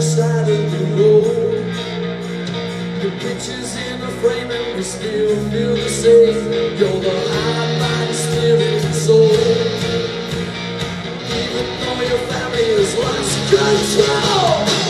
Side of the road. The pictures in the frame and we still feel the same. You're the high mind, spirit, and soul. Even though your family has lost control.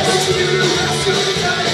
Let's do, let's.